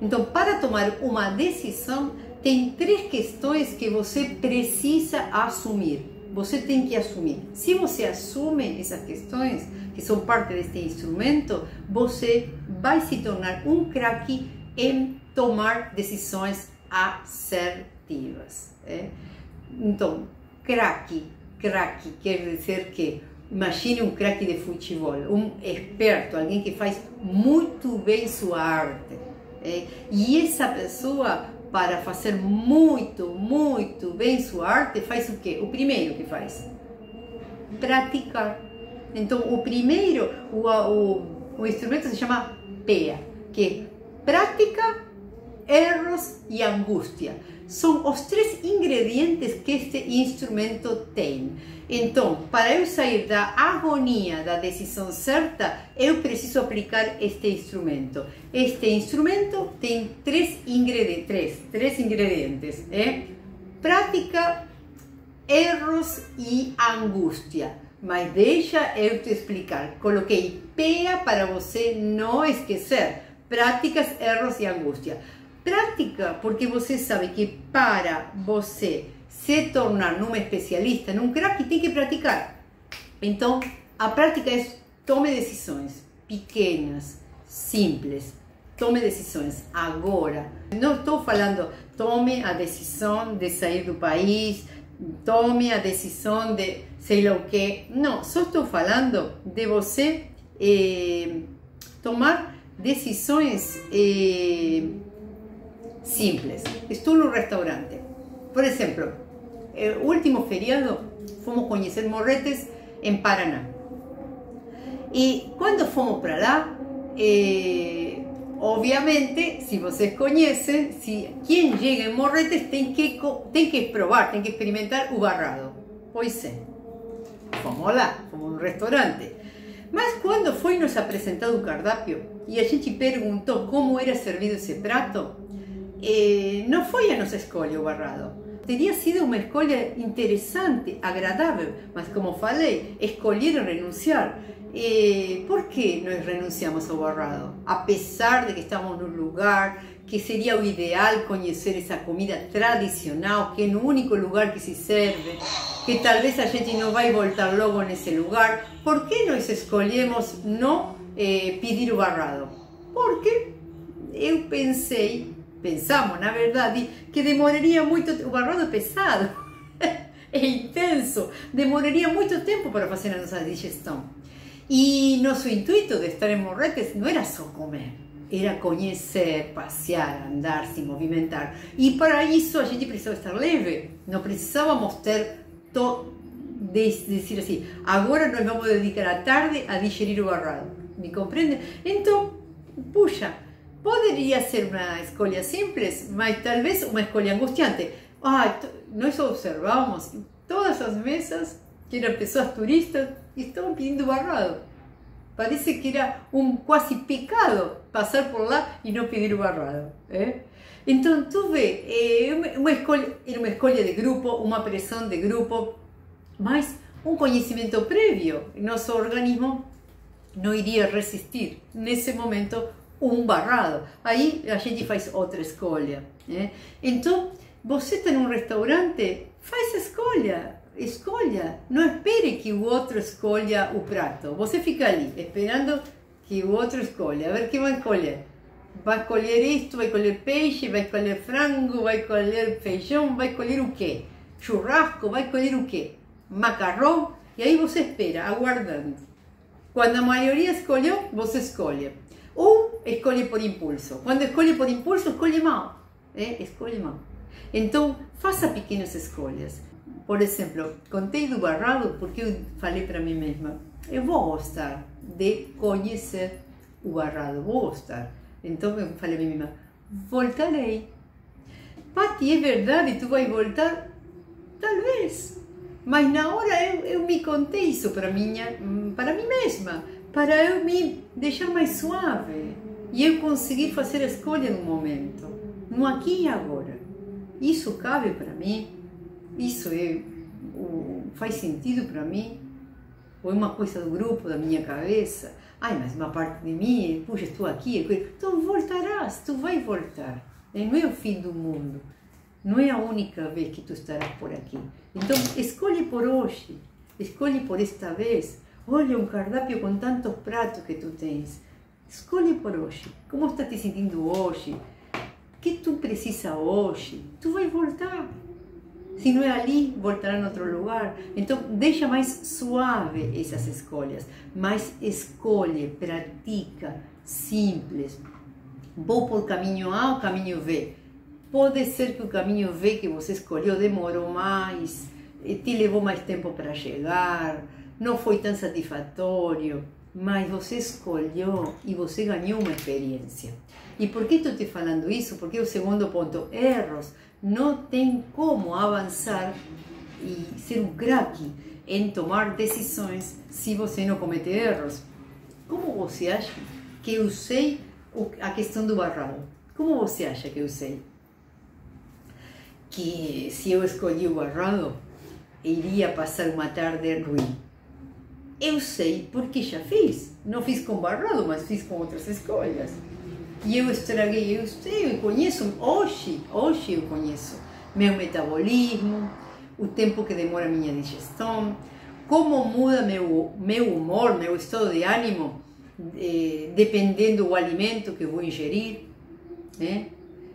Então, para tomar uma decisão, tem três questões que você precisa assumir. Você tem que assumir. Se você assume essas questões, que são parte deste instrumento, você vai se tornar um craque em tomar decisões assertivas. É? Então, craque, craque quer dizer que imagine um craque de futebol, um experto, alguém que faz muito bem sua arte. É? E essa pessoa, para fazer muito, muito bem sua arte, faz o quê? O primeiro que faz? Praticar. Então, o primeiro, o, o, o instrumento se chama PEA, que é prática, erros e angústia. São os três ingredientes que este instrumento tem. Então, para eu sair da agonia da decisão certa, eu preciso aplicar este instrumento. Este instrumento tem três ingredientes, três, três ingredientes? Prática, erros e angústia. Mas deixa eu te explicar. Coloquei PEA para você não esquecer. Práticas, erros e angústia. Prática, porque você sabe que para você se tornar num especialista, num craque, tem que praticar. Então, a prática é tome decisões pequenas, simples. Tome decisões agora. Não estou falando tome a decisão de sair do país, tome a decisão de sei lá o que. Não, só estou falando de você eh, tomar decisões eh, simples. Estou no restaurante. Por exemplo, o último feriado fomos conhecer Morretes em Paraná. E quando fomos para lá, eh, obviamente, se vocês conhecem, se quem chega em Morretes tem que, tem que provar, tem que experimentar o barrado. Pois é. Fomos lá, fomos restaurante. Mas quando foi nos apresentado o cardápio e a gente perguntou como era servido esse prato, eh, não foi a nossa escolha barrado. Teria sido uma escolha interessante, agradável, mas como falei, escolheram renunciar. Eh, por que nós renunciamos ao barrado? Apesar de que estamos num lugar que seria o ideal conhecer essa comida tradicional, que é no único lugar que se serve, que talvez a gente não vai voltar logo nesse lugar, por que nós escolhemos não eh, pedir barrado? Porque eu pensei, pensamos na verdade, que demoraria muito, o barrado é pesado, é intenso, demoraria muito tempo para fazer a nossa digestão. E nosso intuito de estar em Morretes não era só comer, era conhecer, passear, andar, se movimentar. E para isso a gente precisava estar leve, não precisávamos ter to, dizer assim, agora nós vamos dedicar a tarde a digerir o barrado. Me compreende? Então, puxa, poderia ser uma escolha simples, mas talvez uma escolha angustiante. Ah, nós observamos todas as mesas que eram pessoas turistas e estavam pedindo barrado. Parece que era um quase pecado passar por lá e não pedir barrado. É? Então, tu vê, era de grupo, uma pressão de grupo, mas um conhecimento prévio. Nosso organismo não iria resistir, nesse momento, um barrado. Aí a gente faz outra escolha. Né? Então, você está num restaurante, faz escolha, escolha. Não espere que o outro escolha o prato. Você fica ali, esperando que o outro escolha. A ver que vai escolher. Vai escolher isto, vai escolher peixe, vai escolher frango, vai escolher feijão, vai escolher o quê? Churrasco, vai escolher o quê? Macarrão. E aí você espera, aguardando. Quando a maioria escolheu, você escolhe. Escolhe por impulso. Quando escolhe por impulso, escolhe mal. É? Escolhe mal. Então, faça pequenas escolhas. Por exemplo, contei do barrado porque eu falei para mim mesma, eu vou gostar de conhecer o barrado, vou gostar. Então eu falei a mim mesma, voltarei. Pati, é verdade, tu vai voltar? Talvez. Mas na hora eu, eu me contei isso para, minha, para mim mesma, para eu me deixar mais suave e eu conseguir fazer a escolha no momento, no aqui e agora. Isso cabe para mim, isso é, faz sentido para mim. ou é uma coisa do grupo, da minha cabeça. Ai, mas uma parte de mim, puxa, estou aqui. Então voltarás, tu vai voltar. Não é o fim do mundo. Não é a única vez que tu estarás por aqui. Então, escolhe por hoje. Escolhe por esta vez. Olha um cardápio com tantos pratos que tu tens. Escolhe por hoje. Como está te sentindo hoje? O que tu precisa hoje? Tu vai voltar. Se não é ali, voltará em outro lugar. Então, deixa mais suave essas escolhas. Mas escolhe, pratica, simples. Vou por caminho A ou caminho B? Pode ser que o caminho V que você escolheu demorou mais, te levou mais tempo para chegar, não foi tão satisfatório, mas você escolheu e você ganhou uma experiência. E por que estou te falando isso? Porque o segundo ponto, erros. Não tem como avançar e ser um craque em tomar decisões se você não cometer erros. Como você acha que eu sei a questão do barrado? Como você acha que eu sei? que se eu escolhi o barrado, iria passar uma tarde ruim. Eu sei porque já fiz. Não fiz com barrado, mas fiz com outras escolhas. E eu estraguei, eu sei, eu conheço, hoje, hoje eu conheço meu metabolismo, o tempo que demora a minha digestão, como muda meu, meu humor, meu estado de ânimo, eh, dependendo do alimento que eu vou ingerir. Né?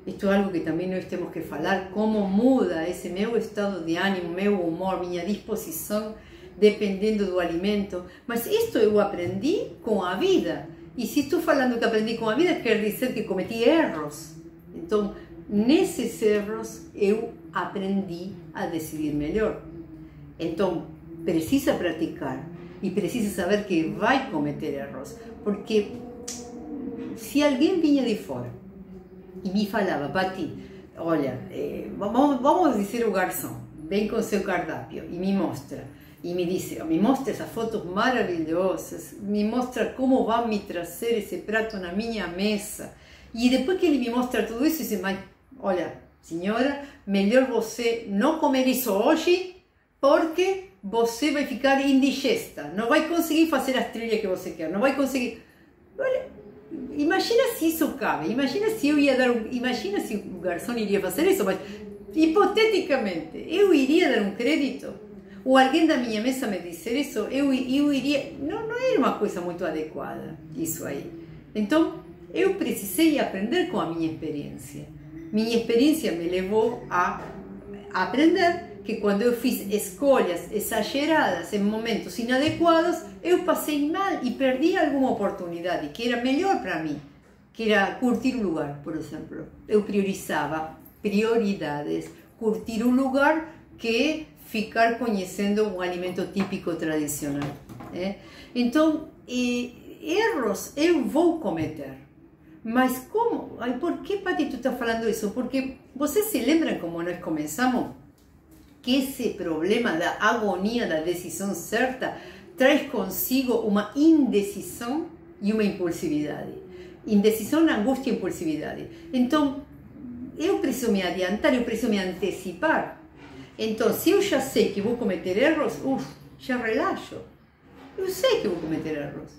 Isto é algo que também nós temos que falar, como muda esse meu estado de ânimo, meu humor, minha disposição, dependendo do alimento. Mas isto eu aprendi com a vida. E se estou falando que aprendi com a vida, quer dizer que cometi erros. Então, nesses erros, eu aprendi a decidir melhor. Então, precisa praticar e precisa saber que vai cometer erros. Porque se alguém vinha de fora e me falava, Pati, olha, eh, vamos, vamos dizer o garçom, vem com seu cardápio e me mostra. E me disse, me mostra essas fotos maravilhosas, me mostra como vai me trazer esse prato na minha mesa. E depois que ele me mostra tudo isso, disse, mas olha, senhora, melhor você não comer isso hoje, porque você vai ficar indigesta, não vai conseguir fazer as trilhas que você quer, não vai conseguir. Olha, Imagina se isso cabe, imagina se eu ia dar um, imagina se o garçom iria fazer isso, mas hipoteticamente, eu iria dar um crédito? Ou alguém da minha mesa me disser isso, eu, eu iria, não, não era uma coisa muito adequada, isso aí. Então, eu precisei aprender com a minha experiência. Minha experiência me levou a aprender que quando eu fiz escolhas exageradas em momentos inadequados, eu passei mal e perdi alguma oportunidade que era melhor para mim, que era curtir o lugar, por exemplo. Eu priorizava prioridades, curtir o lugar que ficar conhecendo um alimento típico tradicional. Né? Então, erros eu vou cometer. Mas como? Por que, Pati, tu está falando isso? Porque vocês se lembram como nós começamos? que esse problema da agonia da decisão certa traz consigo uma indecisão e uma impulsividade. Indecisão, angústia e impulsividade. Então, eu preciso me adiantar, eu preciso me antecipar. Então, se eu já sei que vou cometer erros, uf, já relaxo. Eu sei que vou cometer erros.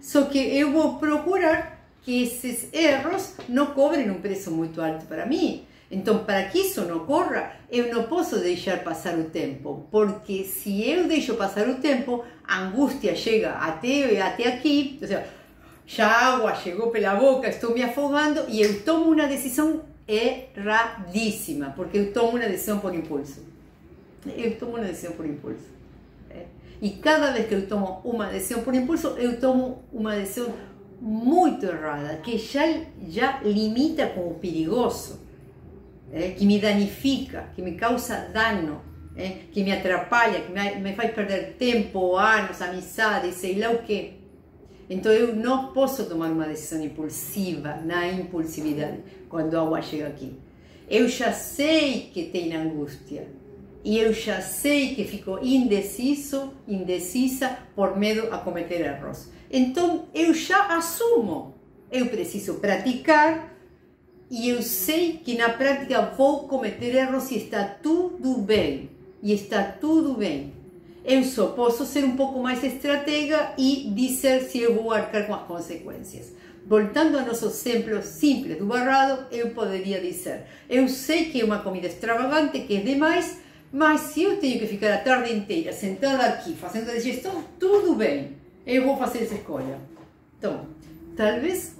Só que eu vou procurar que esses erros não cobrem um preço muito alto para mim. Então, para que isso não ocorra, eu não posso deixar passar o tempo, porque se eu deixo passar o tempo, a angústia chega até, até aqui, ou seja, já a água chegou pela boca, estou me afogando e eu tomo uma decisão erradíssima, porque eu tomo uma decisão por impulso. Eu tomo uma decisão por impulso. É. E cada vez que eu tomo uma decisão por impulso, eu tomo uma decisão muito errada, que já, já limita com o perigoso é, que me danifica, que me causa dano, é, que me atrapalha, que me, me faz perder tempo, anos, amizade, sei lá o quê. Então eu não posso tomar uma decisão impulsiva, na impulsividade, quando a água chega aqui. Eu já sei que tem angústia. E eu já sei que fico indeciso, indecisa por medo a cometer erros. Então eu já assumo. Eu preciso praticar e eu sei que na prática vou cometer erros e está tudo bem. E está tudo bem. eu só posso ser um pouco mais estratega e dizer se eu vou arcar com as consequências. Voltando ao nosso exemplo simples do barrado, eu poderia dizer: eu sei que é uma comida extravagante, que é demais, mas se eu tenho que ficar a tarde inteira sentada aqui fazendo a digestão, tudo bem, eu vou fazer essa escolha. Então, talvez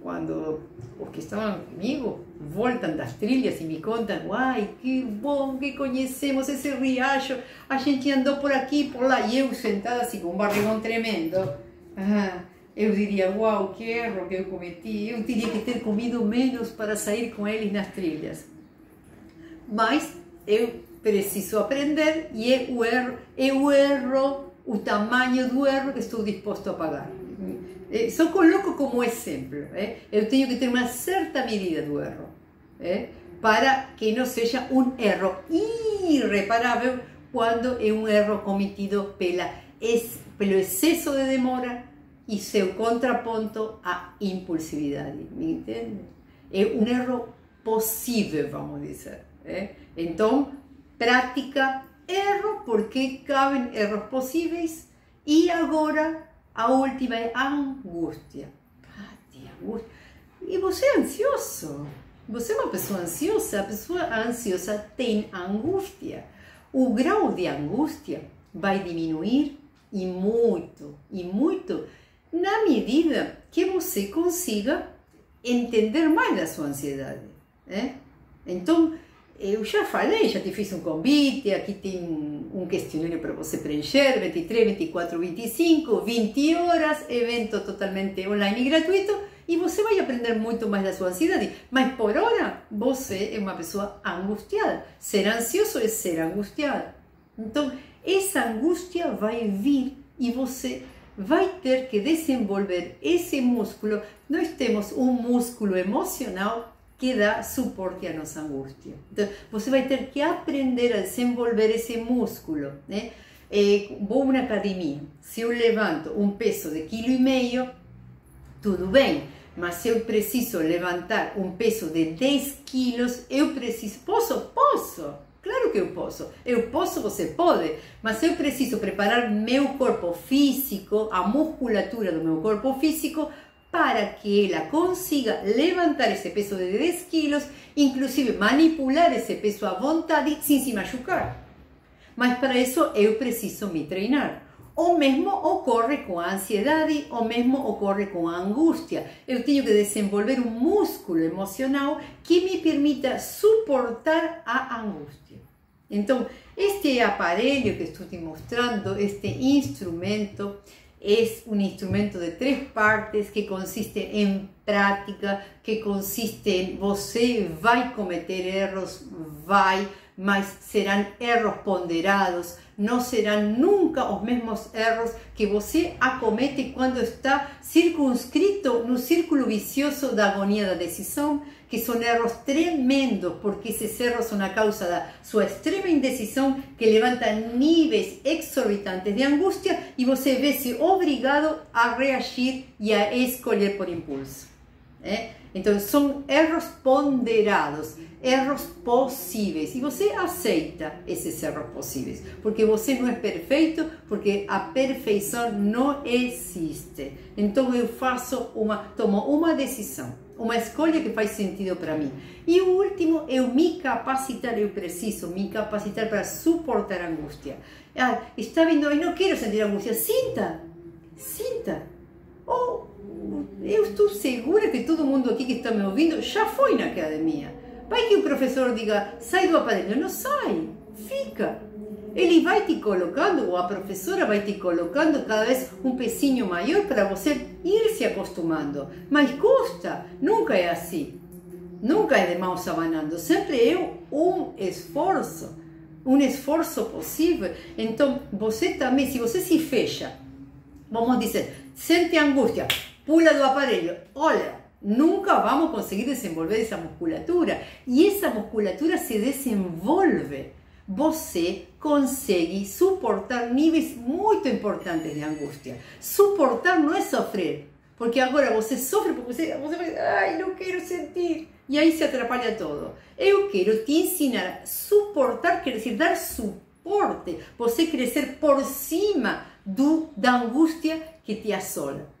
quando os que estavam comigo voltam das trilhas e me contam, ai, que bom que conhecemos esse riacho, a gente andou por aqui por lá, e eu sentada assim com um barrigão tremendo, eu diria, uau, que erro que eu cometi, eu teria que ter comido menos para sair com eles nas trilhas. Mas eu preciso aprender e é o erro, é o erro, o tamanho que estou disposto a pagar. Eh, só coloco como exemplo. Eh? Eu tenho que ter uma certa medida do erro. Eh? Para que não seja um erro irreparável quando é um erro cometido pela, pelo excesso de demora e seu contraponto à impulsividade, me entende? É um erro possível, vamos dizer. É? Então, prática, erro, porque cabem erros possíveis, e agora a última é angústia. Pati, angústia. E você é ansioso. Você é uma pessoa ansiosa, a pessoa ansiosa tem angústia. O grau de angústia vai diminuir e muito, e muito na medida que você consiga entender mais da sua ansiedade. Né? Então, eu já falei, já te fiz um convite, aqui tem um questionário para você preencher, 23, 24, 25, 20 horas, evento totalmente online e gratuito, e você vai aprender muito mais da sua ansiedade. Mas por hora, você é uma pessoa angustiada. Ser ansioso é ser angustiada. Então, essa angústia vai vir e você vai ter que desenvolver esse músculo. Nós temos um músculo emocional que dá suporte à nossa angústia. Então, você vai ter que aprender a desenvolver esse músculo, né? É, vou na academia, se eu levanto um peso de quilo e meio, tudo bem, mas se eu preciso levantar um peso de 10 quilos, eu preciso, posso? Posso, Claro que eu posso. Eu posso, você pode. Mas eu preciso preparar meu corpo físico, a musculatura do meu corpo físico, para que ela consiga levantar esse peso de 10 quilos, inclusive manipular esse peso à vontade sem se machucar. Mas para isso eu preciso me treinar. O mesmo ocorre com a ansiedade, o mesmo ocorre com a angústia. Eu tenho que desenvolver um músculo emocional que me permita suportar a angústia. Então, este aparelho que estou te mostrando, este instrumento, é um instrumento de três partes que consiste em prática, que consiste em você vai cometer erros, vai, mas serão erros ponderados, não serão nunca os mesmos erros que você acomete quando está circunscrito no círculo vicioso da agonia da decisão, que são erros tremendos, porque esses erros são a causa da sua extrema indecisão, que levanta níveis exorbitantes de angústia e você vê-se a reagir e a escolher por impulso. É? Então, são erros ponderados, erros possíveis. E você aceita esses erros possíveis, porque você não é perfeito, porque a perfeição não existe. Então, eu faço uma, tomo uma decisão uma escolha que faz sentido para mim. E o último, eu me capacitar, eu preciso me capacitar para suportar a angústia. Ah, está vindo aí, não quero sentir angústia. Sinta, sinta. Eu estou segura que todo mundo aqui que está me ouvindo já foi na academia. Vai que o professor diga, sai do aparelho. Não sai, fica. Ele vai te colocando, ou a professora vai te colocando cada vez um pezinho maior para você ir se acostumando. Mas custa, nunca é assim. Nunca é de mãos abanando, sempre é um esforço, um esforço possível. Então, você também, se você se fecha, vamos dizer, sente angústia, pula do aparelho, olha, nunca vamos conseguir desenvolver essa musculatura. E essa musculatura se desenvolve você consegue suportar níveis muito importantes de angústia. Suportar não é sofrer, porque agora você sofre porque você, você vai, ai, não quero sentir, e aí se atrapalha todo. Eu quero te ensinar a suportar, quer dizer, dar suporte você crescer por cima do, da angústia que te assola.